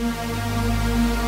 Música